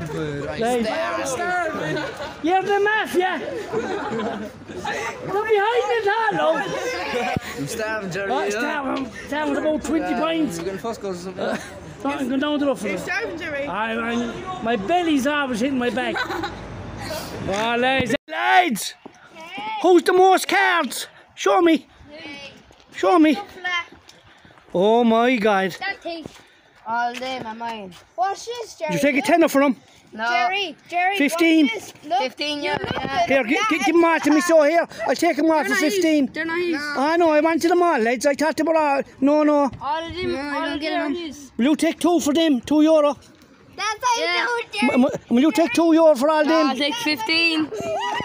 the mafia. They're behind it all. I'm starving, Gerry. Oh, it's uh, down, down to about 20 pints. We're going to Fosco's or something. Something going down the rough. You're starving, Gerry. I, I'm, my belly's always hitting my back. oh, lads. Lads! Who's the most cards? Show me. Show me. Oh my god. All them are mine. What's this, Gerry? Did you take a tenner for him? No. Gerry, Gerry. 15. Look, 15 you euro, look yeah. Here, it. gi- gi- give them all to me so here. I'll take them all for 15. They're not his. I know, I wanted them all, lads. I thought they were all. No, no. All of them, all of them are his. Will you take two for them? Two euro. That's how Yeah. you do it, Gerry. M- m- will you take two euro for all them? I'll them? take 15.